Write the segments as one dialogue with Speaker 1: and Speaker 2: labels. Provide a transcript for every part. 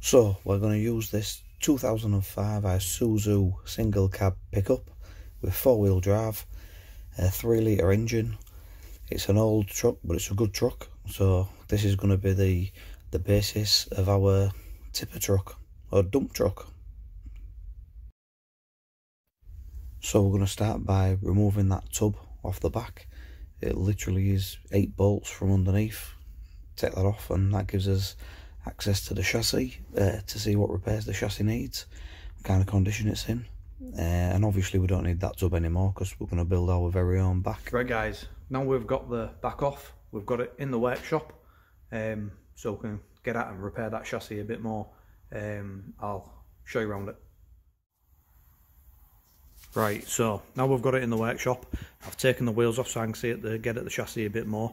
Speaker 1: So we're going to use this 2005 Isuzu single cab pickup with four wheel drive, a 3 litre engine. It's an old truck but it's a good truck so this is going to be the the basis of our tipper truck or dump truck. So we're going to start by removing that tub off the back. It literally is eight bolts from underneath. Take that off and that gives us access to the chassis uh, to see what repairs the chassis needs, kind of condition it's in. Uh, and obviously we don't need that tub anymore because we're going to build our very own back.
Speaker 2: Right guys, now we've got the back off, we've got it in the workshop, um, so we can get out and repair that chassis a bit more. Um, I'll show you around it. Right, so now we've got it in the workshop, I've taken the wheels off so I can see it, the, get at the chassis a bit more.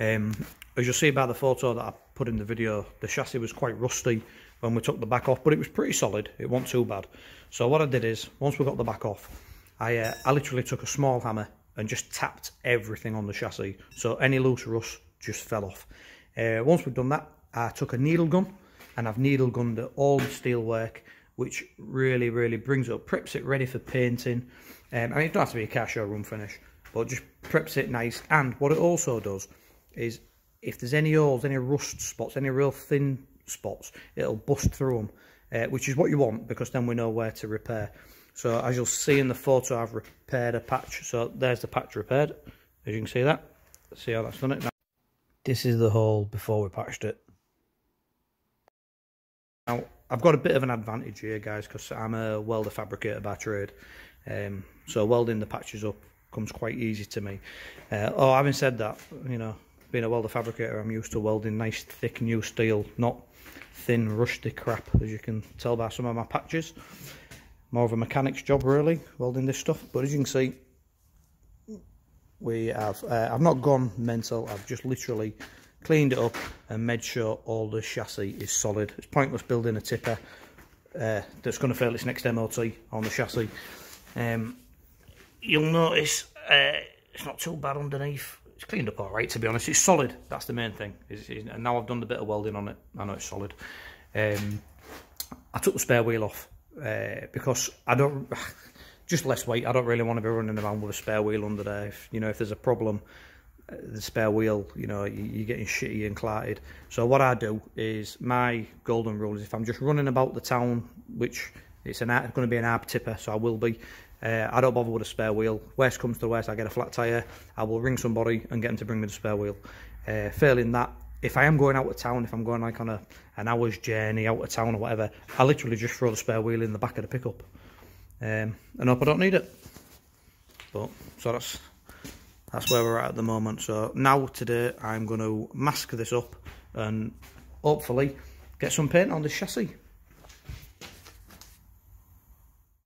Speaker 2: Um, as you'll see by the photo that I put in the video, the chassis was quite rusty when we took the back off, but it was pretty solid. It wasn't too bad. So what I did is, once we got the back off, I, uh, I literally took a small hammer and just tapped everything on the chassis. So any loose rust just fell off. Uh, once we've done that, I took a needle gun and I've needle gunned all the steel work, which really, really brings up, preps it ready for painting. Um, it don't have to be a car showroom finish, but just preps it nice. And what it also does is if there's any holes, any rust spots, any real thin spots, it'll bust through them, uh, which is what you want because then we know where to repair. So as you'll see in the photo, I've repaired a patch. So there's the patch repaired, as you can see that. See how that's done it now. This is the hole before we patched it. Now, I've got a bit of an advantage here, guys, because I'm a welder fabricator by trade. Um, so welding the patches up comes quite easy to me. Uh, oh, having said that, you know, being a welder fabricator, I'm used to welding nice, thick, new steel, not thin, rusty crap, as you can tell by some of my patches. More of a mechanic's job, really, welding this stuff. But as you can see, we have, uh, I've not gone mental, I've just literally cleaned it up and made sure all the chassis is solid. It's pointless building a tipper uh, that's going to fail its next MOT on the chassis. Um, you'll notice uh, it's not too bad underneath it's cleaned up all right, to be honest. It's solid. That's the main thing. It's, it's, and now I've done a bit of welding on it. I know it's solid. Um, I took the spare wheel off uh, because I don't... Just less weight. I don't really want to be running around with a spare wheel under there. If, you know, if there's a problem, uh, the spare wheel, you know, you, are getting shitty and clatted. So what I do is my golden rule is if I'm just running about the town, which it's an going to be an arb tipper, so I will be. Uh, I don't bother with a spare wheel. Worst comes to worst, I get a flat tyre. I will ring somebody and get them to bring me the spare wheel. Uh, failing that, if I am going out of town, if I'm going like on a an hour's journey out of town or whatever, I literally just throw the spare wheel in the back of the pickup. Um, and hope I don't need it. But so that's that's where we're at at the moment. So now today I'm going to mask this up and hopefully get some paint on the chassis.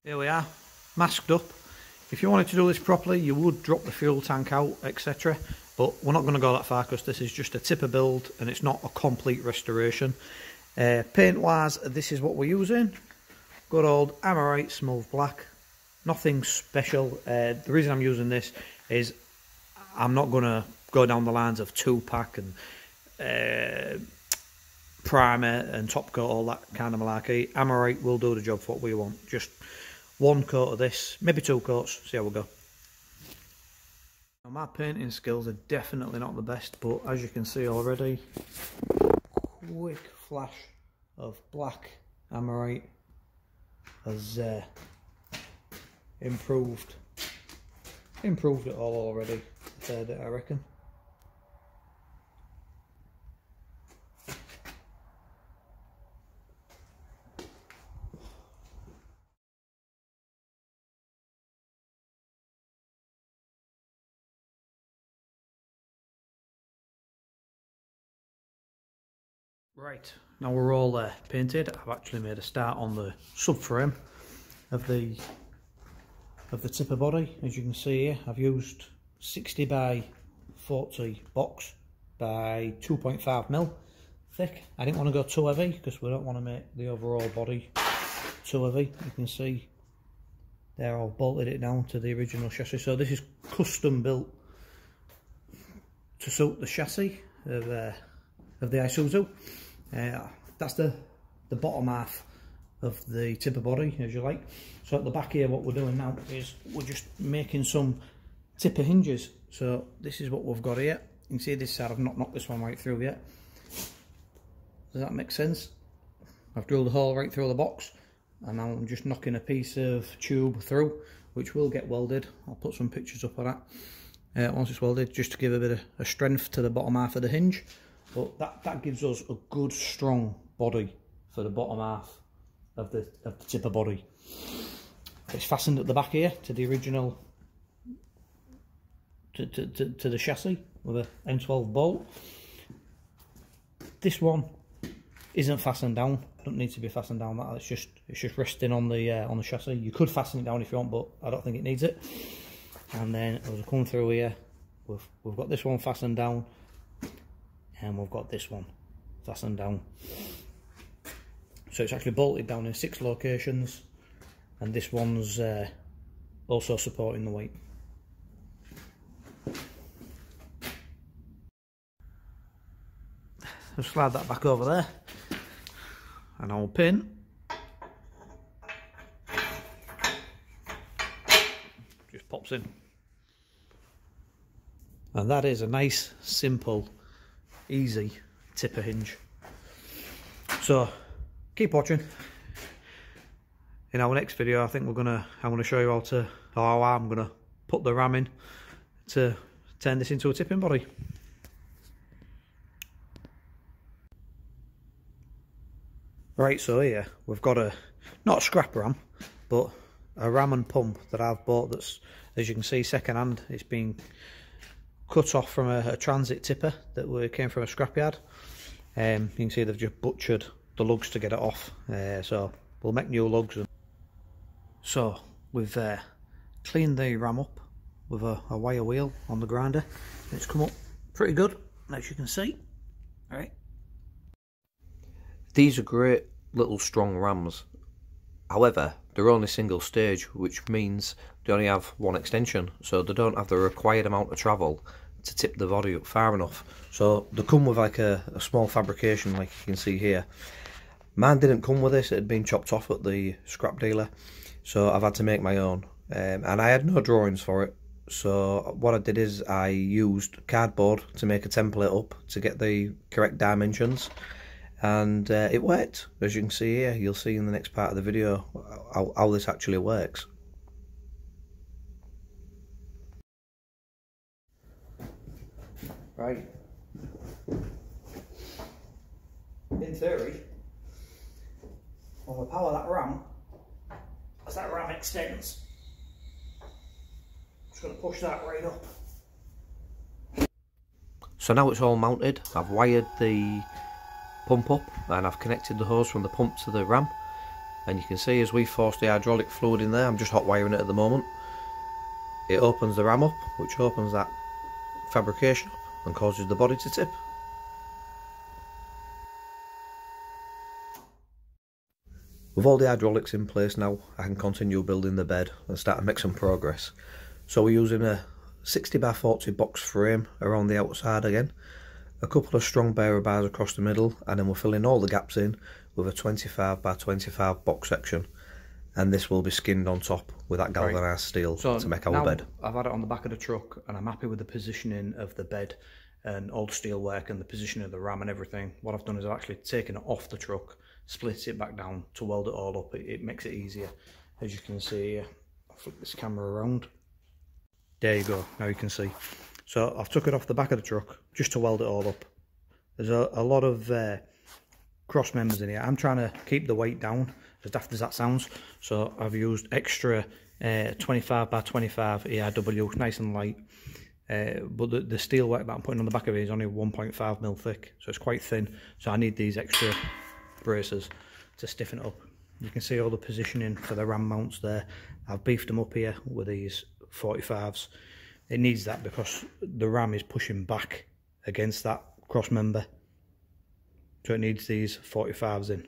Speaker 2: Here we are masked up. If you wanted to do this properly, you would drop the fuel tank out, etc. But we're not going to go that far because this is just a tipper build and it's not a complete restoration. Uh, Paint-wise, this is what we're using. Good old Hammerite Smooth Black. Nothing special. Uh, the reason I'm using this is I'm not going to go down the lines of 2-pack and uh, primer and top coat, all that kind of malarkey. Hammerite will do the job for what we want. Just one coat of this, maybe two coats, see how we go. Now my painting skills are definitely not the best, but as you can see already, quick flash of black Hammerite has uh, improved improved it all already, I reckon. Right, now we're all uh, painted. I've actually made a start on the subframe of the of the tipper body. As you can see here, I've used 60 by 40 box by 2.5 mil thick. I didn't want to go too heavy because we don't want to make the overall body too heavy. You can see there I've bolted it down to the original chassis. So this is custom built to suit the chassis of, uh, of the Isuzu. Uh, that's the the bottom half of the tipper body as you like. So at the back here what we're doing now is we're just making some tipper hinges. So this is what we've got here. You can see this side I've not knocked this one right through yet. Does that make sense? I've drilled a hole right through the box and now I'm just knocking a piece of tube through which will get welded. I'll put some pictures up of that. Uh, once it's welded just to give a bit of a strength to the bottom half of the hinge but that, that gives us a good strong body for the bottom half of the, of the tipper body. It's fastened at the back here to the original, to, to, to, to the chassis with a M12 bolt. This one isn't fastened down, don't need to be fastened down that, it's just it's just resting on the uh, on the chassis. You could fasten it down if you want, but I don't think it needs it. And then as we come through here, we've, we've got this one fastened down, and we've got this one. Fastened down. So it's actually bolted down in six locations. And this one's uh, also supporting the weight. I'll slide that back over there. And I'll pin. Just pops in. And that is a nice simple easy tipper hinge so keep watching. In our next video, I think we're gonna I'm gonna show you how to how I'm gonna put the ram in to turn this into a tipping body. Right, so here we've got a not a scrap ram, but a ram and pump that I've bought that's as you can see second hand. It's been cut off from a, a transit tipper that came from a scrapyard. Um, you can see they've just butchered the lugs to get it off. Uh, so we'll make new lugs. And So we've uh, cleaned the ram up with a, a, wire wheel on the grinder. It's come up pretty good, as you can see. All right.
Speaker 1: These are great little strong rams. However, they're only single stage, which means they only have one extension, so they don't have the required amount of travel to tip the body up far enough. So they come with like a, a small fabrication, like you can see here. Mine didn't come with this, it had been chopped off at the scrap dealer, so I've had to make my own. Um, and I had no drawings for it, so what I did is I used cardboard to make a template up to get the correct dimensions. And uh, it worked, as you can see here. You'll see in the next part of the video how, how this actually works.
Speaker 2: Right. In theory, when we power that ram, as that ram extends, just going to push that right up.
Speaker 1: So now it's all mounted, I've wired the pump up and I've connected the hose from the pump to the ram and you can see as we force the hydraulic fluid in there, I'm just hot wiring it at the moment, it opens the ram up which opens that fabrication up and causes the body to tip. With all the hydraulics in place now, I can continue building the bed and start to make some progress. So we're using a 60 by 40 box frame around the outside again, a couple of strong bearer bars across the middle, and then we're filling all the gaps in with a 25 by 25 box section. And this will be skinned on top with that galvanised right. steel so to make our bed.
Speaker 2: I've had it on the back of the truck and I'm happy with the positioning of the bed and all the steel work and the position of the ram and everything. What I've done is I've actually taken it off the truck splits it back down to weld it all up. It, it makes it easier. As you can see, I'll flip this camera around. There you go, now you can see. So I've took it off the back of the truck just to weld it all up. There's a, a lot of uh, cross members in here. I'm trying to keep the weight down, as daft as that sounds. So I've used extra uh, 25 by 25 ERW, nice and light. Uh, but the, the steel work that I'm putting on the back of it is only 1.5 mil thick, so it's quite thin. So I need these extra braces to stiffen it up. You can see all the positioning for the ram mounts there. I've beefed them up here with these 45s. It needs that because the ram is pushing back against that cross member. So it needs these 45s in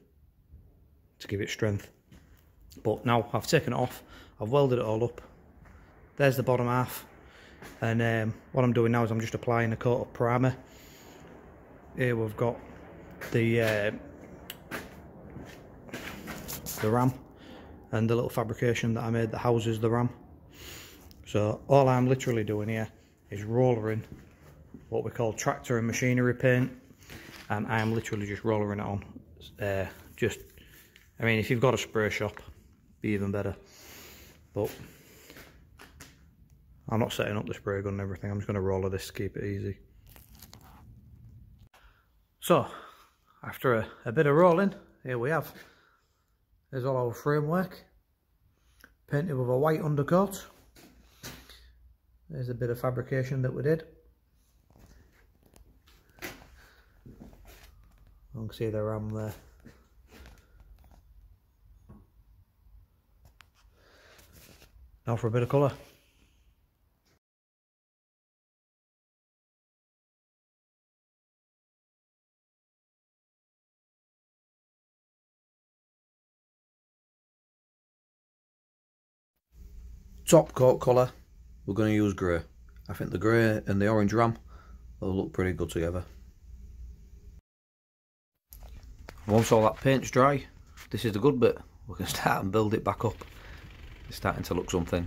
Speaker 2: to give it strength. But now I've taken it off, I've welded it all up. There's the bottom half. And um, what I'm doing now is I'm just applying a coat of primer. Here we've got the uh, the ram and the little fabrication that I made that houses the ram. So all I'm literally doing here is rollering what we call tractor and machinery paint and I am literally just rollering it on. Uh, just, I mean if you've got a spray shop, be even better. But I'm not setting up the spray gun and everything, I'm just going to roller this to keep it easy. So, after a, a bit of rolling, here we have. There's all our framework. Painted with a white undercoat. There's a bit of fabrication that we did. You can see the ram there. Now for a bit of colour.
Speaker 1: top coat colour, we're going to use grey. I think the grey and the orange ram will look pretty good together. Once all that paint's dry, this is the good bit. We can start and build it back up. It's starting to look something.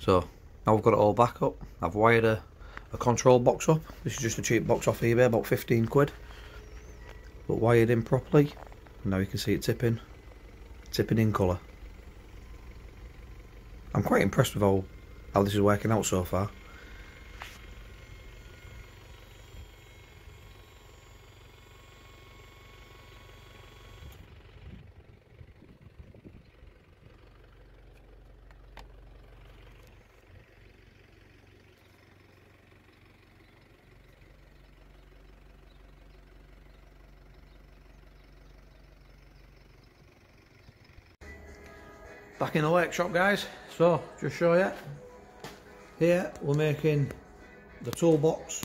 Speaker 1: So now we've got it all back up. I've wired a, a control box up. This is just a cheap box off eBay, about 15 quid. But wired in properly. And now you can see it tipping, tipping in colour. I'm quite impressed with how, how this is working out so far.
Speaker 2: Back in the workshop guys, so just show you. Here we're making the toolbox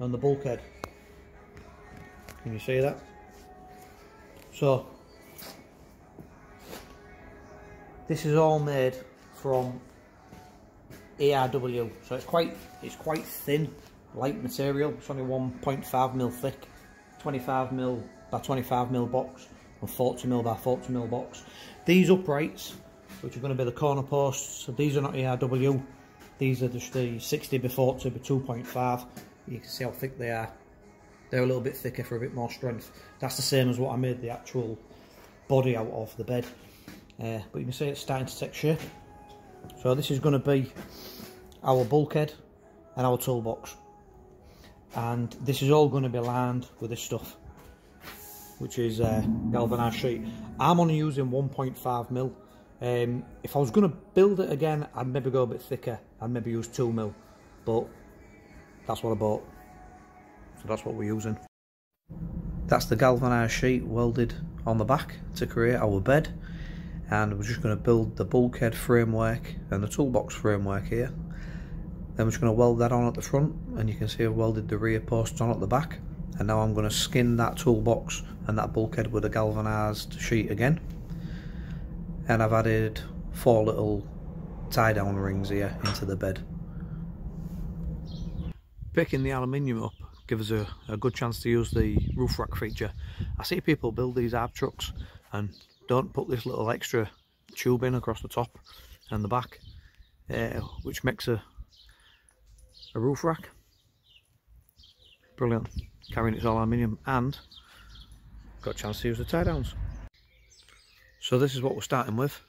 Speaker 2: and the bulkhead. Can you see that? So this is all made from ERW, so it's quite it's quite thin, light material. It's only 1.5 mil thick, 25 mil by 25 mil box, and 40 mil by 40 mil box. These uprights which are going to be the corner posts. So these are not ERW. These are just the 60 by 40 by 2.5. You can see how thick they are. They're a little bit thicker for a bit more strength. That's the same as what I made the actual body out of the bed. Uh, but you can see it's starting to take shape. So this is going to be our bulkhead and our toolbox. And this is all going to be lined with this stuff, which is uh, galvanised sheet. I'm only using 1.5 mil um, if I was going to build it again, I'd maybe go a bit thicker. I'd maybe use 2 mil, but that's what I bought. So that's what we're using. That's the galvanised sheet welded on the back to create our bed. And we're just going to build the bulkhead framework and the toolbox framework here. Then we're just going to weld that on at the front and you can see I've welded the rear posts on at the back. And now I'm going to skin that toolbox and that bulkhead with a galvanised sheet again and I've added four little tie down rings here into the bed. Picking the aluminium up gives us a, a good chance to use the roof rack feature. I see people build these ARB trucks and don't put this little extra tube in across the top and the back uh, which makes a, a roof rack. Brilliant, carrying its all aluminium and got a chance to use the tie downs. So this is what we're starting with.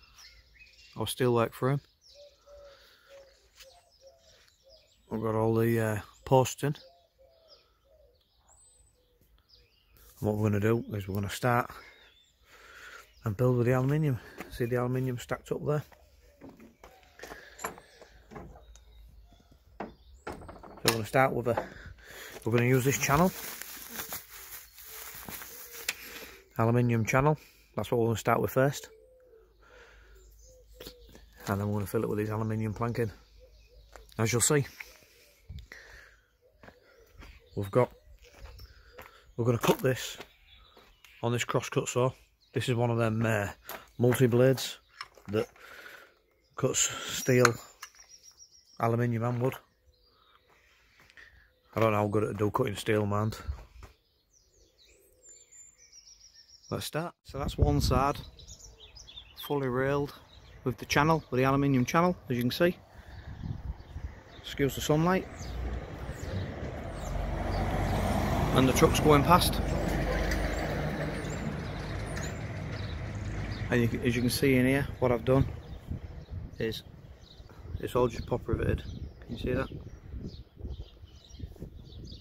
Speaker 2: Our steelwork frame. We've got all the uh, posts in. And what we're going to do is we're going to start and build with the aluminium. See the aluminium stacked up there? So we're going to start with a, we're going to use this channel. Aluminium channel. That's what we're going to start with first. And then we're going to fill it with these aluminium planking. As you'll see, we've got, we're going to cut this on this cross cut saw. This is one of them uh, multi-blades that cuts steel, aluminium and wood. I don't know how good it do cutting steel, man. Let's start. So that's one side. fully railed with the channel, with the aluminium channel, as you can see. Excuse the sunlight. And the truck's going past. And you, as you can see in here, what I've done is it's all just pop riveted. Can you see that?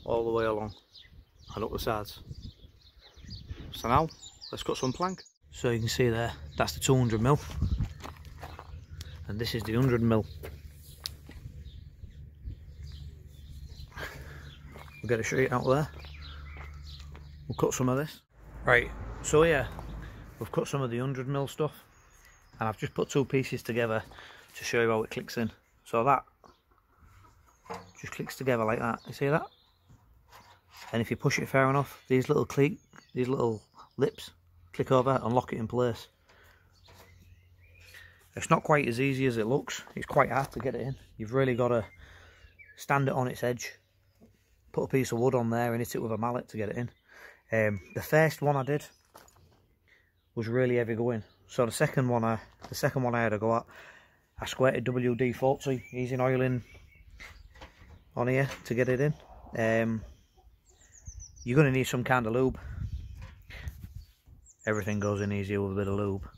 Speaker 2: All the way along and up the sides. So now, let's cut some plank. So you can see there, that's the 200 mil, and this is the 100 mil. We'll get a sheet out there. We'll cut some of this. Right, so yeah, we've cut some of the 100 mil stuff, and I've just put two pieces together to show you how it clicks in. So that just clicks together like that. You see that? And if you push it far enough, these little click, these little lips click over and lock it in place. It's not quite as easy as it looks. It's quite hard to get it in. You've really got to stand it on its edge, put a piece of wood on there and hit it with a mallet to get it in. Um, the first one I did was really heavy going. So the second one I the second one I had to go at, I squirted WD-40 using oiling on here to get it in. Um, you're going to need some kind of lube everything goes in easier with a bit of lube.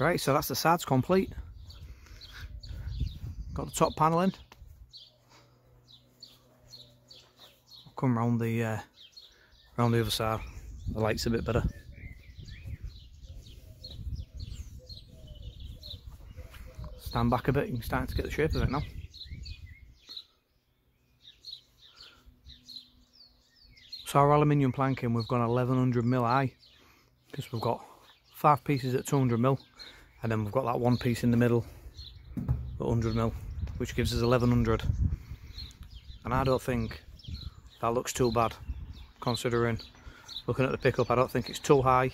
Speaker 2: Right, so that's the sides complete. Got the top panel in. I'll come round the uh, round the other side. The light's a bit better. Stand back a bit, you can start to get the shape of it now. So our aluminium planking, we've gone 1100 mil high because we've got five pieces at 200 mil and then we've got that one piece in the middle at 100 mil which gives us 1100 and I don't think that looks too bad considering looking at the pickup I don't think it's too high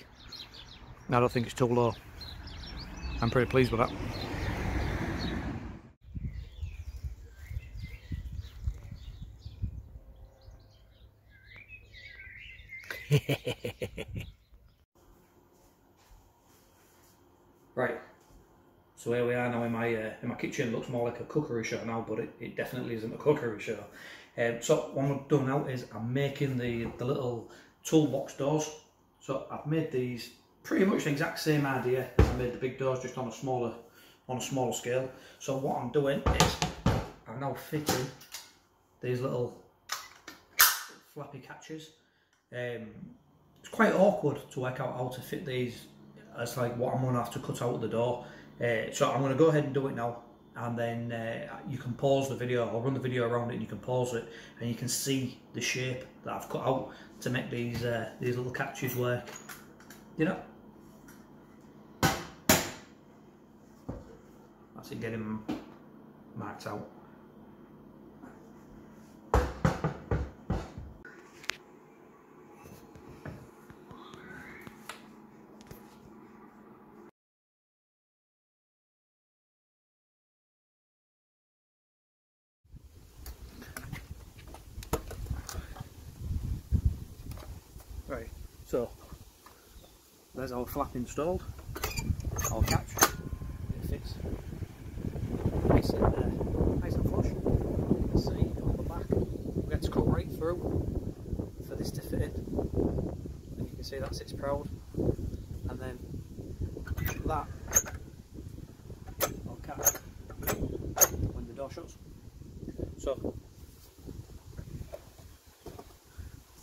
Speaker 2: I don't think it's too low. I'm pretty pleased with that Right, so here we are now in my uh, in my kitchen. It looks more like a cookery show now, but it, it definitely isn't a cookery show. Um, so what I'm doing now is I'm making the, the little toolbox doors. So I've made these pretty much the exact same idea as I made the big doors, just on a smaller on a smaller scale. So what I'm doing is I'm now fitting these little flappy catches. Um, it's quite awkward to work out how to fit these that's like what I'm going to have to cut out the door. Uh, so I'm going to go ahead and do it now and then uh, you can pause the video I'll run the video around it and you can pause it and you can see the shape that I've cut out to make these uh, these little catches work you know? That's it getting marked out Right, so there's our flap installed. Our catch. It fits nice and uh, nice and flush. You can see on the back we get to cut right through for this to fit in. And you can see that sits proud. And then that will catch when the door shuts. So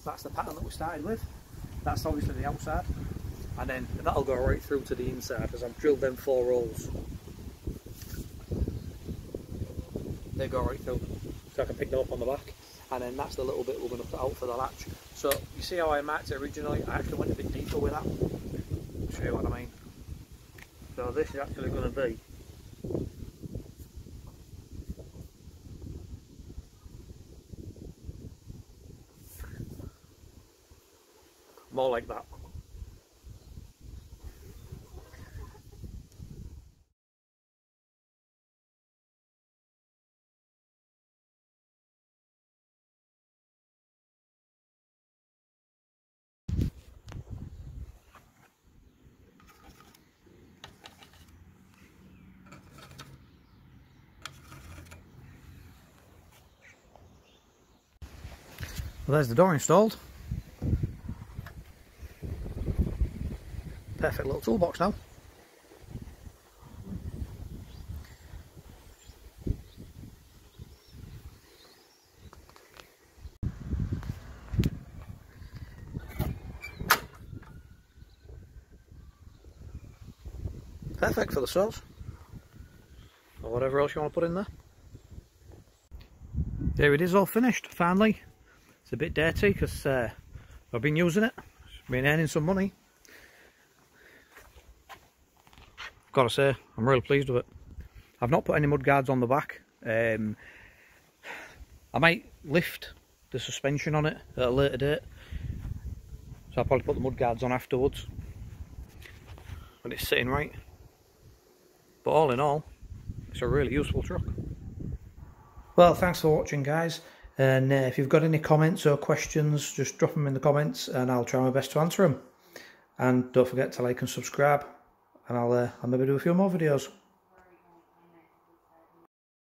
Speaker 2: that's the pattern that we started with. That's obviously the outside. And then that'll go right through to the inside as I've drilled them four holes. They go right through. So I can pick them up on the back. And then that's the little bit we're going to put out for the latch. So you see how I marked it originally? I actually went a bit deeper with that. Show you what I mean. So this is actually going to be more like that. Well, there's the door installed. Perfect little toolbox now. Perfect for the sauce. Or whatever else you want to put in there. There it is all finished, finally. It's a bit dirty because uh, I've been using it. It's been earning some money. Gotta say, I'm really pleased with it. I've not put any mud guards on the back. Um, I might lift the suspension on it at a later date. So I'll probably put the mud guards on afterwards. When it's sitting right. But all in all, it's a really useful truck. Well, thanks for watching guys. And uh, if you've got any comments or questions, just drop them in the comments and I'll try my best to answer them. And don't forget to like and subscribe and I'll, uh, I'll maybe do a few more videos.